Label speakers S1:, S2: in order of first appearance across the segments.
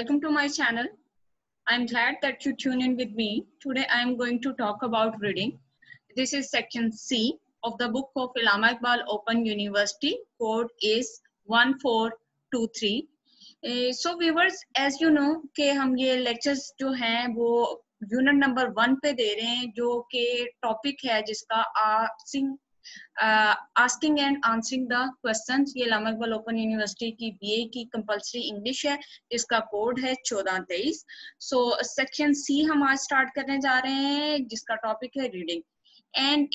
S1: Welcome to my channel. I'm glad that you tune in with me. Today I'm going to talk about reading. This is section C of the book of Allama Iqbal Open University. Code is 1423. Uh, so viewers, as you know कि हम ये lectures जो हैं वो unit number one पे दे रहे हैं जो कि टॉपिक है जिसका asking asking and answering the question ये लामा इकबाल ओपन यूनिवर्सिटी की बीए की कंपलसरी इंग्लिश है इसका कोड है चौदह तेईस। सो सेक्शन सी हम आज स्टार्ट करने जा रहे हैं जिसका टॉपिक है reading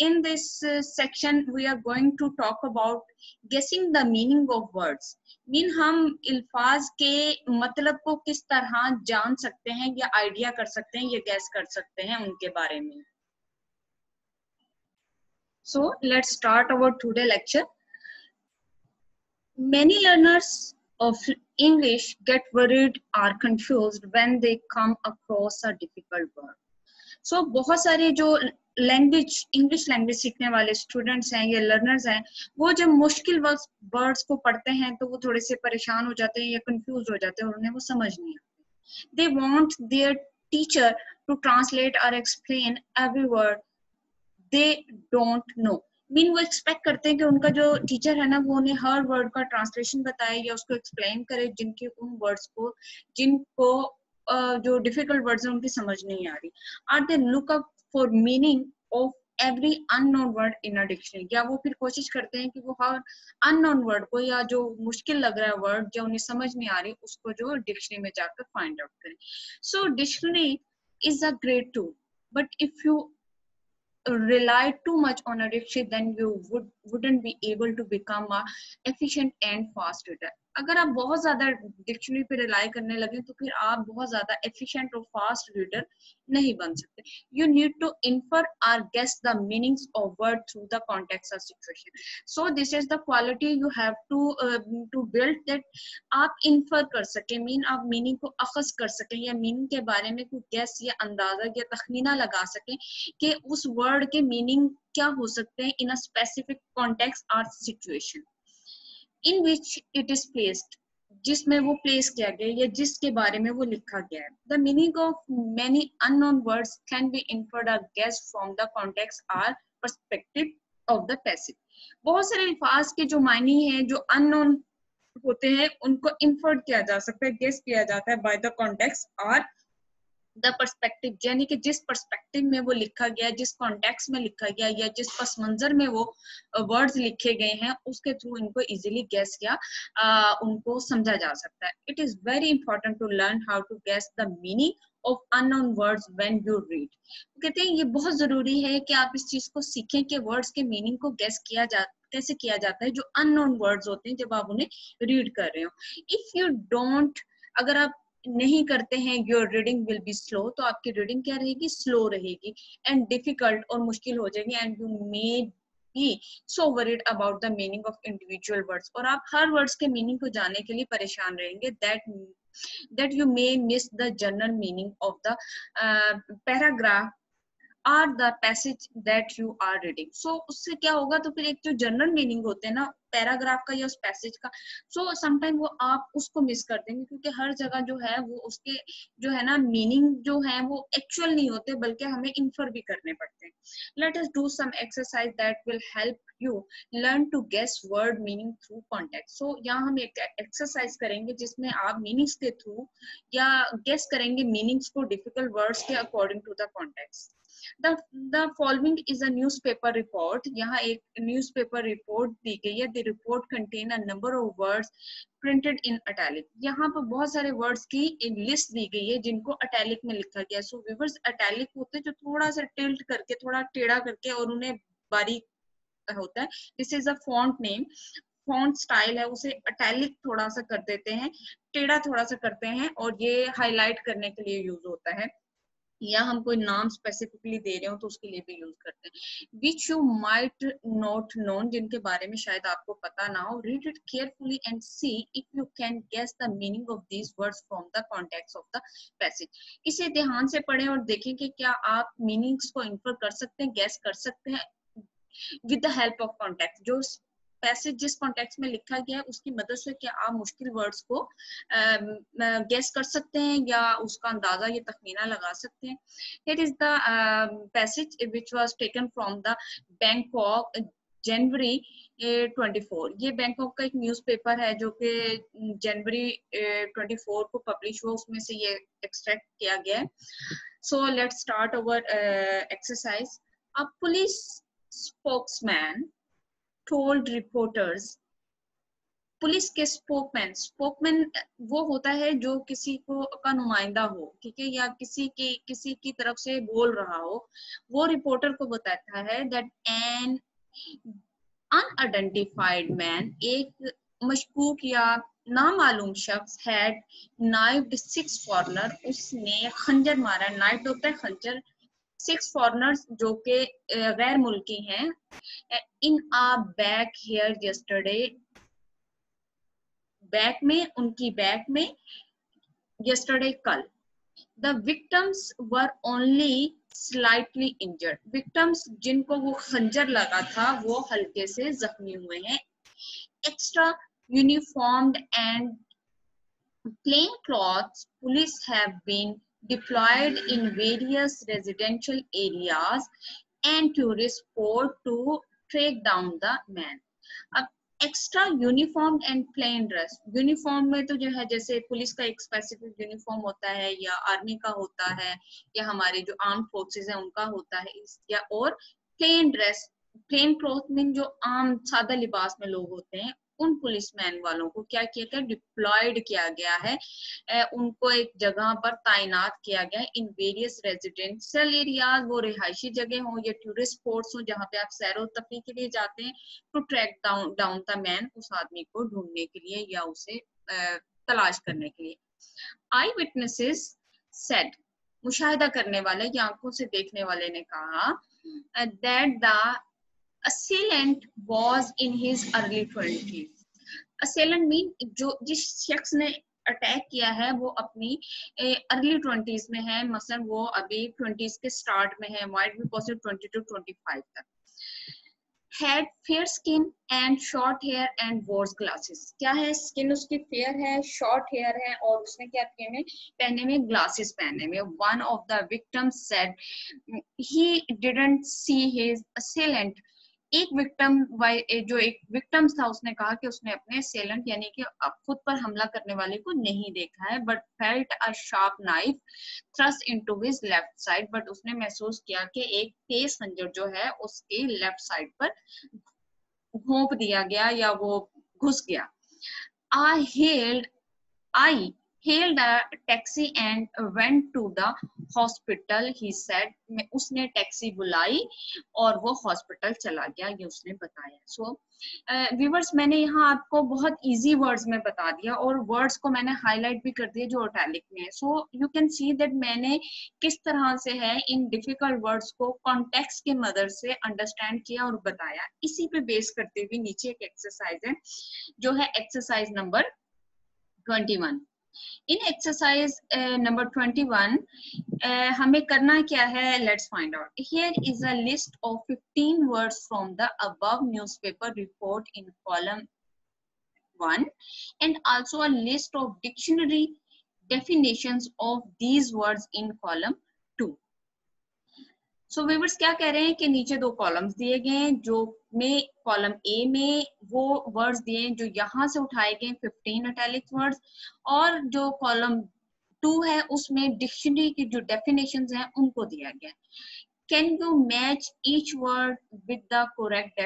S1: in this uh, section we are going to talk about guessing the meaning of words. Mean हम अल्फाज के मतलब को किस तरह जान सकते हैं या आइडिया कर सकते हैं या गैस कर सकते हैं उनके बारे में। So, let's start our today lecture. Many learners of English get worried or confused when they come across a difficult word. So, बहुत सारे जो लैंग्वेज इंग्लिश लैंग्वेज सीखने वाले स्टूडेंट्स हैं, या लर्नर्स हैं, वो जब मुश्किल वर्ड्स को पढ़ते हैं तो वो थोड़े से परेशान हो जाते हैं या कंफ्यूज हो जाते हैं और उन्हें वो समझ नहीं आते they want their teacher to translate और explain every word they don't know mean वो एक्सपेक्ट करते हैं कि उनका जो टीचर है ना, वो उन्हें हर वर्ड का ट्रांसलेशन बताए या उसको एक्सप्लेन करे जिनके उन वर्ड्स को, जिनको जो डिफ़िकल्ट वर्ड्स हैं उनकी समझ नहीं आ रही। Or they look up for meaning of every unknown word in a dictionary या वो फिर कोशिश करते हैं कि वो हर अननोन वर्ड को या जो मुश्किल लग रहा है वर्ड जो उन्हें समझ नहीं आ रही, उसको जो डिक्शनरी में जाकर फाइंड आउट करें। So dictionary is a great tool but if you rely too much on a dictionary then you would wouldn't be able to become a efficient and fast अगर आप बहुत ज़्यादा डिक्शनरी पे rely करने लगे तो फिर आप बहुत ज़्यादा एफिशिएंट और फास्ट रीडर नहीं बन सकते। You need to infer or guess the meanings of word through the context of situation so this is the quality you have to to build that आप इन्फर कर सके। मीन आप meaning को अखज कर सके या मीनिंग के बारे में कोई गेस या अंदाज़ा या तखमीना लगा सके कि उस वर्ड के मीनिंग क्या हो सकते हैं in a specific context or situation in which it is placed जिसमें वो प्लेस किया गया या जिसके बारे में वो लिखा गया है। The meaning of many unknown words can be inferred a guess from the context or perspective of the passive बहुत सारे अल्फाज के जो मायने हैं, जो अननोन होते हैं, उनको इन्फर्ड किया जा सकता है गेस किया जाता है by the context or the perspective यानी कि जिस परस्पेक्टिव में वो लिखा गया, जिस कॉन्टेक्स्ट में लिखा गया, या जिस पस मंजर में वो वर्ड्स लिखे गए हैं, उसके थ्रू इनको इजीली गैस या उनको समझा जा सकता है। It is very important to learn how to guess the meaning of unknown words when you read कहते हैं, ये बहुत ज़रूरी है कि आप इस चीज़ को सीखें कि वर्ड्स के मीनिंग को गैस किया जा, कैसे किया जाता है, जो अननोन वर्ड्स होते हैं, जब आप उन्हें रीड कर रहे हो। इफ़ यू डोंट अगर आप नहीं करते हैं your reading will be slow तो आपकी रीडिंग क्या रहेगी? स्लो रहेगी एंड डिफ़िकल्ट और मुश्किल हो जाएगी and you may be so worried about the meaning of individual words और आप हर वर्ड्स के मीनिंग को जानने के लिए परेशान रहेंगे। That that you may miss the general meaning of the uh, paragraph or the passage that you are reading. So उससे क्या होगा तो फिर एक जो जनरल मीनिंग होते हैं ना पैराग्राफ का या उस पैसेज का सो so, समटाइम वो आप उसको मिस कर देंगे क्योंकि हर जगह जो है वो उसके जो है ना मीनिंग जो है वो एक्चुअल नहीं होते बल्कि हमें इन्फर भी करने पड़ते हैं। Let us do some exercise that will help you learn to guess word meaning through context so यहाँ हम एक एक्सरसाइज करेंगे जिसमें आप मीनिंग्स के थ्रू या गेस करेंगे मीनिंग्स को डिफ़िकल्ट वर्ड्स के according to the context the following is a newspaper report यहाँ एक न्यूज़ पेपर रिपोर्ट दी गई है. The report contain a number of words printed in italic यहाँ पर बहुत सारे वर्ड्स की एक लिस्ट दी गई है, जिनको अटैलिक में लिखा गया है. सो व्यूवर्स अटैलिक होते हैं जो थोड़ा सा टिल्ट करके, थोड़ा टेढ़ा करके और उन्हें बारीक होता है. This is a font name font style है, उसे अटैलिक थोड़ा सा कर देते हैं. टेढ़ा थोड़ा सा करते हैं और ये हाईलाइट करने के लिए यूज़ होता है. या हम कोई नाम स्पेसिफिकली दे रहे हो तो उसके लिए भी यूज़ करते हैं। Which you might not known जिनके बारे में शायद आपको पता ना हो read it carefully and see if you can guess the meaning of these words from the context of the passage इसे ध्यान से पढ़ें और देखें कि क्या आप मीनिंग्स को इन्फर कर सकते हैं गैस कर सकते हैं with the help of context जो पैसेज जिस कॉन्टेक्स्ट में लिखा गया है, उसकी मदद से क्या आप मुश्किल वर्ड्स को गेस कर सकते हैं या उसका अंदाज़ा ये तखमीना लगा सकते हैं? It is the passage which was taken from the Bangkok January 24 ये बैंकॉक का एक न्यूज़पेपर है जो कि जनवरी 24 को पब्लिश हुआ, उसमें से ये एक्सट्रैक्ट किया गया है. So let's start over exercise a police spokesman told reporters, police के स्पोकमैन स्पोकमैन वो होता है जो किसी को का नुमाइंदा हो, ठीक है, या किसी की किसी की तरफ़ से बोल रहा हो, वो रिपोर्टर को बताता है दैट एन अनआइडेंटिफाइड मैन एक मशकूक या नामालूम शख्स हैड नाइव्ड सिक्स फॉरनर उसने खंजर मारा नाइट होता है खंजर सिक्स फॉरनर्स जो के गैर मुल्की हैं in a back here yesterday back में, उनकी बैक में यस्टरडे कल. The victims were only slightly injured victims जिनको वो खंजर लगा था, वो हल्के से जख्मी हुए हैं. Extra uniformed and plain clothes police have been deployed in various residential areas and tourist sport to track down the man. अब extra uniform and plain dress uniform में तो जो है, जैसे पुलिस का एक स्पेसिफिक यूनिफॉर्म होता है या आर्मी का होता है या हमारे जो आर्म फोर्सेस है, उनका होता है या और plain dress plain cloth mean जो आम, सादा लिबास में लोग होते हैं उन पुलिसमैन वालों को क्या किया गया? डिप्लॉयड किया गया है। उनको एक जगह पर तैनात किया गया है इन वेरियस रेजिडेंशियल एरियाज़ वो रिहायशी जगह हो या टूरिस्ट स्पॉट्स हो, जहाँ पे आप सैरो तफरी के लिए जाते हैं टू तो track down down the man उस आदमी को ढूँढने के लिए या उसे तलाश करने के लिए। आई विटनेसेस सेड मुशाहिदा करने वाले या आँखों से देखने वाले ने कहा that the assailant was in his early 20s assailant mean जो जिस शख्स ने अटैक किया है, वो अपनी अर्ली ट्वेंटीज में है, मसलन वो अभी ट्वेंटीज के स्टार्ट में है might be possible twenty to twenty five तक. Had fair skin and short hair and wore glasses क्या है स्किन उसकी फेयर है शॉर्ट हेयर है, और उसने क्या किए में पहने में ग्लासेस पहने में one of the victim said he didn't see his assailant एक विक्टम जो एक विक्टम था, उसने कहा कि उसने अपने सेलेंट यानी कि खुद पर हमला करने वाले को नहीं देखा है but felt a sharp knife thrust into his left side but उसने महसूस किया कि एक तेज खंजर जो है, उसके लेफ़्ट साइड पर घोंप दिया गया या वो घुस गया। I held I hailed a taxi and went to the hospital he said. उसने टैक्सी बुलाई और वो हॉस्पिटल चला गया ये उसने बताया। सो so, व्यूवर्स uh, मैंने यहाँ आपको बहुत इजी वर्ड्स में बता दिया और वर्ड्स को मैंने हाईलाइट भी कर दिया जो ओटैलिक में है। So you can see that मैंने किस तरह से है इन डिफ़िकल्ट वर्ड्स को कॉन्टेक्स्ट के मदद से अंडरस्टैंड किया और बताया। इसी पे बेस करते हुए नीचे एक एक्सरसाइज है जो है exercise number twenty one in exercise number 21 uh, हमें करना क्या है? Let's find out here is a list of 15 words from the above newspaper report in column 1 and also a list of dictionary definitions of these words in column 2 so so, viewers क्या कह रहे हैं कि नीचे दो columns दिए गए हैं जो में कॉलम ए में वो वर्ड्स दिए हैं जो यहाँ से उठाए गए 15 अटैलिक्स वर्ड्स और जो कॉलम टू है उसमें डिक्शनरी की जो डेफिनेशन हैं उनको दिया गया can you match each word with the correct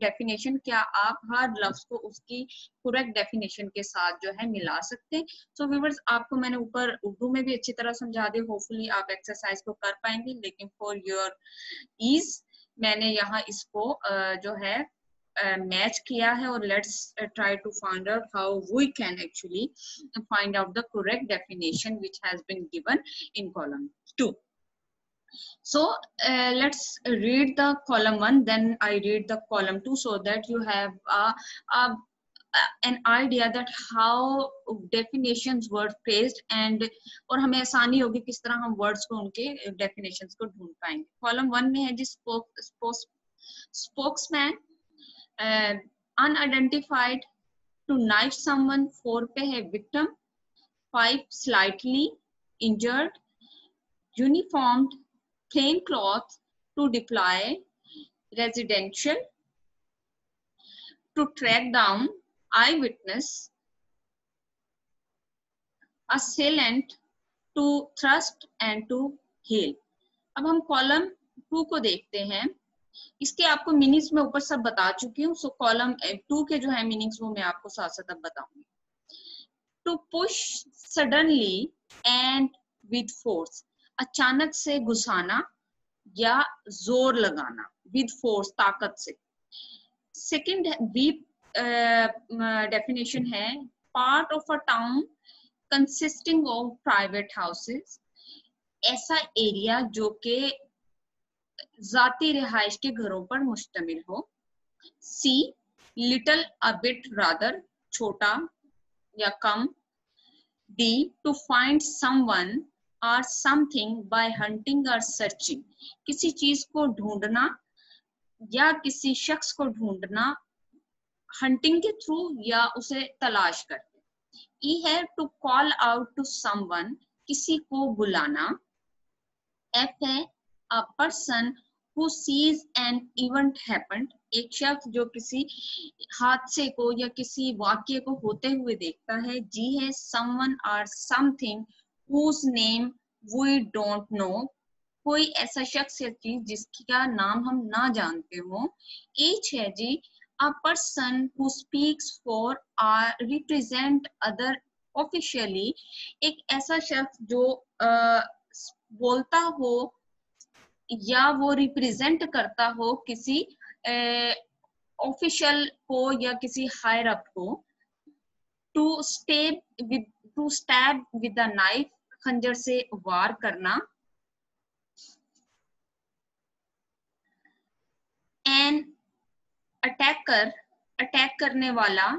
S1: definition क्या आप हर लफ्ज को उसकी करेक्ट डेफिनेशन के साथ जो है मिला सकते हैं? सो व्यूवर्स आपको मैंने ऊपर उर्दू में भी अच्छी तरह समझा दी। होपफुली आप एक्सरसाइज को कर पाएँगे, लेकिन फॉर योर ईज मैंने यहाँ इसको जो है मैच किया है और let's try to find out how we can actually find out the correct definition which has been given in column two So uh, let's read the column one, then I read the column two so that you have uh, uh, an idea that how definitions were placed and और हमें आसानी होगी किस तरह हम words को उनके definitions को ढूंढ पाएंगे column one में है जी spoke, spoke, spokesman uh, unidentified two knife someone four pay है victim five slightly injured uniformed plain cloth to deploy residential to track down eyewitness assailant to thrust and to hail अब हम column two को देखते हैं इसके आपको meanings में ऊपर सब बता चुकी हूँ सो कॉलम टू के जो है मीनिंग्स वो मैं आपको साथ साथ अब बताऊँगी to push suddenly and with force अचानक से घुसाना या ज़ोर लगाना विद फोर्स ताकत से। सेकंड बी डेफिनेशन है part of a town consisting of private houses ऐसा एरिया जो कि जाती रिहाइश के घरों पर मुश्तमिल हो। सी लिटल अबिट रादर छोटा या कम। D to find someone or something by hunting और सर्चिंग किसी चीज़ को ढूंढना या किसी शख्स को ढूंढना हंटिंग के थ्रू या उसे तलाश करके। ई है to call out to someone किसी को बुलाना। एफ़ है a person who sees an event happened एक शख्स जो किसी हादसे को या किसी वाक्य को होते हुए देखता है। जी है समवन और something whose name we don't know कोई ऐसा शख्स या चीज़ जिसका नाम हम ना जानते हो एच है G a person who speaks for or represent other officially एक ऐसा शख्स जो आ, बोलता हो या वो रिप्रेजेंट करता हो किसी ऑफिशियल uh, को या किसी हायर अप को to stab with to stab with the knife खंजर से वार करना। एन अटैकर अटैक करने वाला।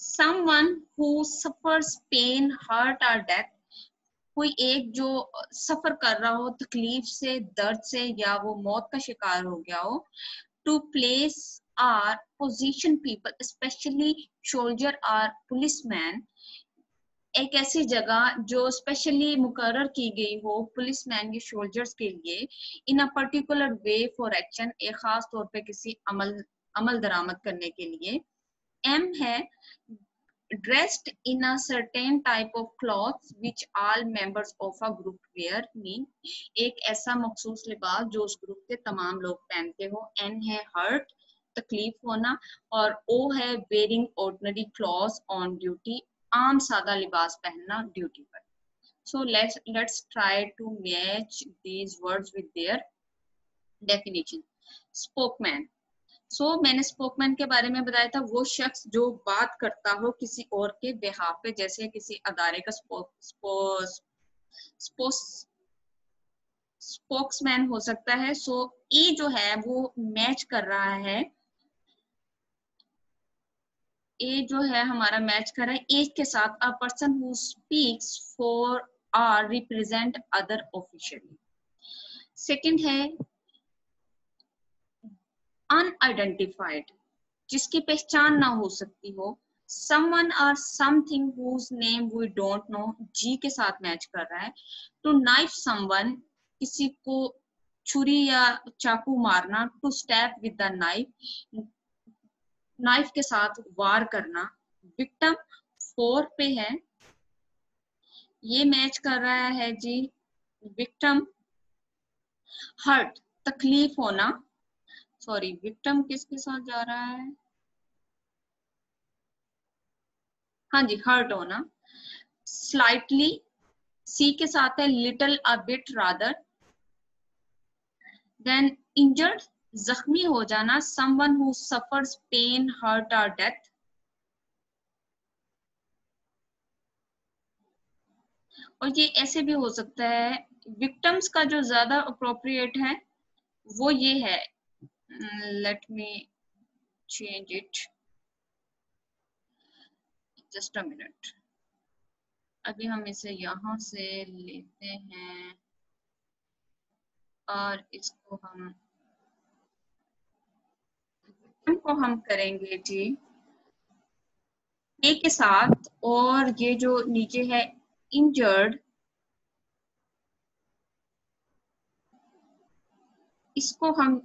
S1: Someone who suffers pain hurt or death कोई एक जो सफ़र कर रहा हो, तकलीफ़ से, दर्द से या वो मौत का शिकार हो गया हो। To place or position people specially soldier or police man एक ऐसी जगह जो स्पेशली मुकर की गई हो पुलिस मैन या सोल्जर्स के लिए in a particular way for action एक खास तौर पे किसी अमल अमल दरामद करने के लिए। एम है dressed in a certain type of clothes which all members of a group wear, mean एक ऐसा मखसूस लिबास जो उस ग्रुप के तमाम लोग पहनते हो। एन है हर्ट तकलीफ़ होना, और ओ है wearing ordinary cloth on duty आम सादा लिबास पहनना ड्यूटी पर। So let's let's try to match these words with their definition. Spokesman. So so, मैंने स्पोकमैन के बारे में बताया था वो शख्स जो बात करता हो किसी और के बेहाफ पे जैसे किसी अदारे का स्पोक्समैन हो सकता है। सो so, ए जो है वो मैच कर रहा है ए जो है हमारा मैच कर रहा है एज के साथ। A person who speaks for or represent other officially second है अनआइडेंटिफाइड जिसकी पहचान ना हो सकती हो। Someone or something whose name we don't know जी के साथ मैच कर रहा है। To knife someone, किसी को छुरी या चाकू मारना to stab with the knife knife के साथ वार करना। विक्टम फोर पे है। ये मैच कर रहा है जी। विक्टम हर्ट तकलीफ़ होना। सॉरी विक्टम किसके साथ जा रहा है? हाँ जी हर्ट होना। स्लाइटली सी के साथ है little a bit rather than injured जख्मी हो जाना someone who suffers pain hurt और डेथ और ये ऐसे भी हो सकता है विक्टम्स का जो ज़्यादा अप्रोप्रिएट है, वो ये है। Let me change it. Just a minute. अभी हम इसे यहाँ से लेते हैं और इसको हम को हम करेंगे जी। ए के साथ और ये जो नीचे है इंजर्ड इसको हम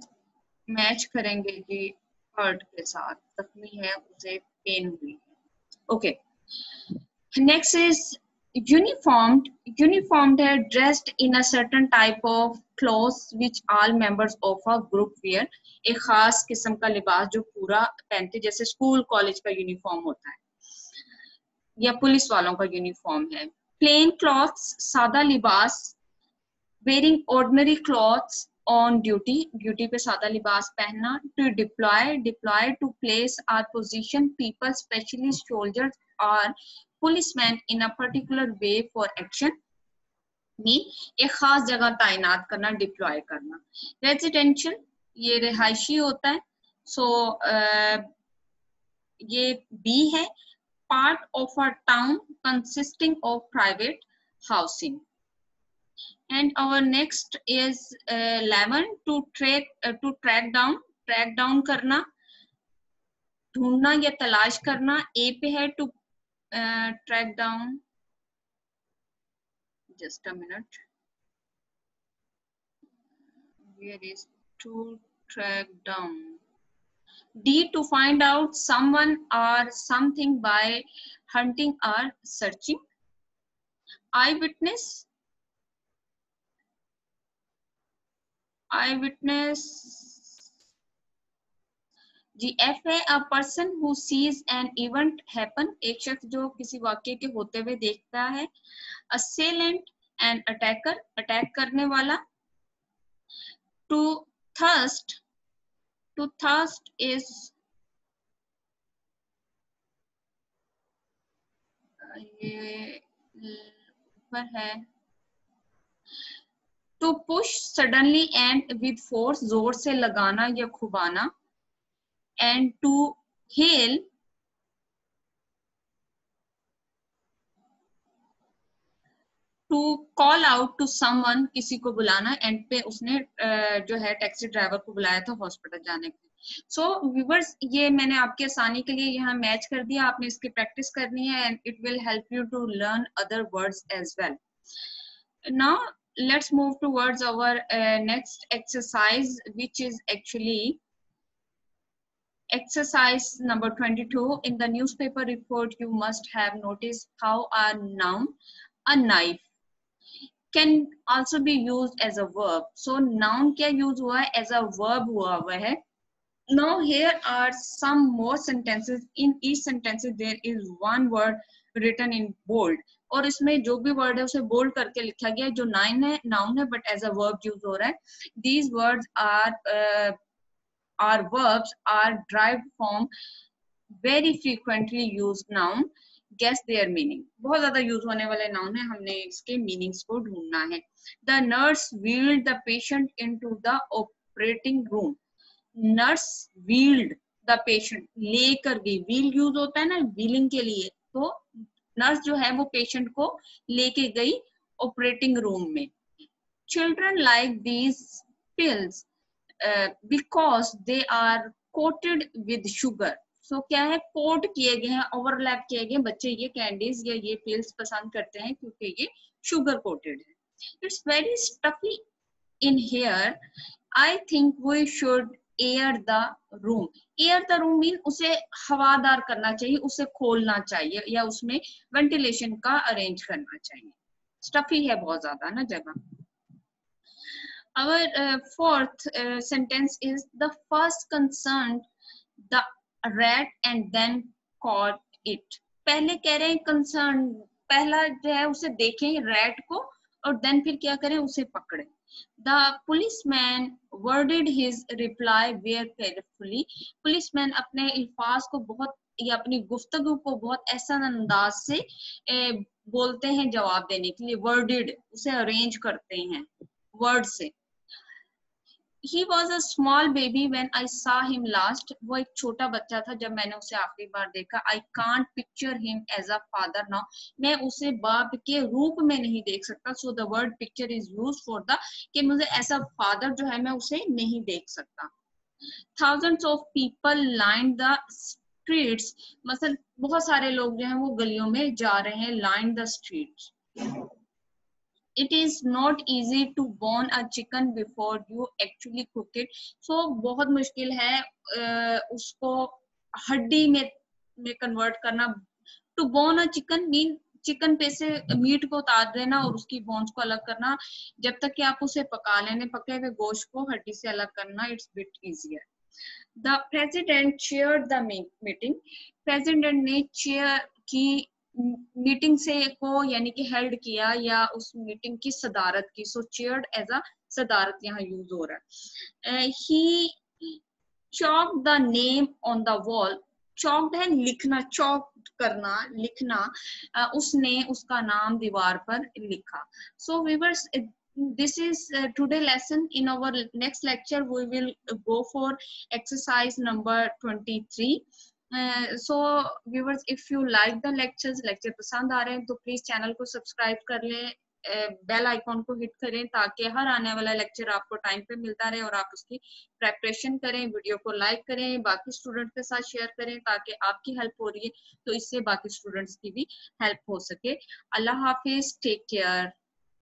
S1: मैच करेंगे जी हर्ट के साथ। जख्मी है, उसे पेन हुई। Okay next is uniformed uniformed है dressed in a certain type of clothes which all members of a group wear. एक खास किस्म का लिबास जो पूरा पहनते जैसे स्कूल, कॉलेज का यूनिफॉर्म होता है। या पुलिस वालों का यूनिफॉर्म है। प्लेन क्लॉथ्स सादा लिबास wearing ordinary clothes on duty duty पे सादा लिबास पहनना to deploy deploy to place or position people specially soldiers और policeman in a particular way for action mean एक खास जगह तैनात करना डिप्लॉय करना रेजिडेंशियल ये रिहायशी होता है सो so, uh, ये बी है part of a town consisting of private housing and our next is uh, 11 to track uh, to track down track down करना ढूंढना या तलाश करना ए पे है to uh, track down. Just a minute. Here is to track down. D to find out someone or something by hunting or searching. Eyewitness. Eyewitness. जी एफ़ है a person who sees an event happen एक शख्स जो किसी वाक्य के होते हुए देखता है असेलेंट एंड अटैकर अटैक करने वाला to thrust to thrust is ये ऊपर है to push suddenly and with force ज़ोर से लगाना या खुबाना and to hail to call out to someone किसी को बुलाना एंड पे उसने जो है टैक्सी ड्राइवर को बुलाया था हॉस्पिटल जाने के सो so, व्यूवर्स ये मैंने आपकी आसानी के लिए यहाँ मैच कर दिया। आपने इसकी प्रैक्टिस करनी है and it will help you to learn other words as well now let's move towards our uh, next exercise which is actually exercise number 22 in the newspaper report you must have noticed how a noun a knife can also be used as a verb so noun kya use hua as a verb hua hua hai now here are some more sentences in each sentence there is one word written in bold और इसमें जो भी word है उसे bold करके लिखा गया है जो नाइन है नाउन है but as a verb use हो रहा है these words are verbs are drive from very frequently use noun guess their meaning बहुत ज़्यादा यूज़ होने वाले नाउन है, हमने इसके मीनिंग्स को ढूंढना है। The nurse wheeled the patient into the operating room nurse wheeled the patient लेकर गई व्हील यूज़ होता है ना व्हीलिंग के लिए। तो नर्स जो है, वो पेशेंट को लेके गई ऑपरेटिंग रूम में। Children like these pills because they are coated with sugar so क्या है? कोट किए गए हैं ओवरलैप किए गए बच्चे ये कैंडीज या ये पिल्स पसंद करते हैं क्योंकि ये शुगर कोटेड है। It's very stuffy in here I think we should air the room air the room mean उसे हवादार करना चाहिए, उसे खोलना चाहिए या उसमें वेंटिलेशन का अरेंज करना चाहिए। स्टफी है बहुत ज़्यादा ना जगह। Our uh, fourth uh, sentence is the first concerned the rat and then caught it पहले कह रहे हैं कंसर्न पहला जो है उसे देखें रैट को और देन फिर क्या करें उसे पकड़े The policeman worded his reply very carefully. Policeman अपने अल्फाज को बहुत या अपनी गुफ्तगु को बहुत ऐसा अंदाज से ए, बोलते हैं जवाब देने के लिए वर्डेड उसे अरेंज करते हैं वर्ड से he was a small baby when I saw him last वो एक छोटा बच्चा था जब मैंने उसे आखिरी बार देखा। I can't picture him as a father now मैं उसे बाप के रूप में नहीं देख सकता। So the word picture is use for the कि मुझे ऐसा फादर जो है मैं उसे नहीं देख सकता। Thousands of people line the streets. मतलब बहुत सारे लोग जो हैं वो गलियों में जा रहे हैं line the streets. It is not easy to bone a chicken before you actually cook it. So बहुत मुश्किल है uh, उसको हड्डी में में कन्वर्ट करना। To bone a chicken mean chicken पे से मीट को उतार देना और उसकी बोन्स को अलग करना। जब तक कि आप उसे पका लेने पके हुए गोश्त को हड्डी से अलग करना it's bit easier the president chair the meeting president ने चेयर की मीटिंग से को यानी कि हेल्ड किया या उस मीटिंग की सदारत की सो चेयर्ड एज अ सदारत यहाँ यूज़ हो रहा है। He the name on the wall chalk है लिखना चौक करना लिखना उसने उसका नाम दीवार पर लिखा। So viewers this is uh, today lesson in our next lecture we will go for exercise number 23 so, viewers, if you like the lectures, lecture pasand aa rahe hain to please channel ko subscribe kar le bell icon को hit करें, ताकि हर आने वाला lecture आपको time पे मिलता रहे और आप उसकी प्रेपरेशन करें वीडियो को लाइक करें, बाकी स्टूडेंट के साथ शेयर करें, ताकि आपकी हेल्प हो रही है तो इससे बाकी स्टूडेंट्स की भी हेल्प हो सके। अल्लाह हाफिज टेक केयर